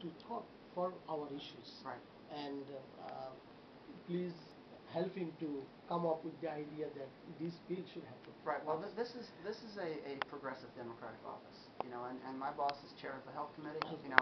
to talk for our issues. Right. And uh, please help him to come up with the idea that this bill should have. Right, well, th- this is, this is a, a progressive Democratic office, you know, and, and my boss is chair of the Health Committee, you know,